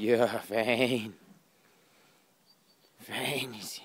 Yeah, vain, vain is.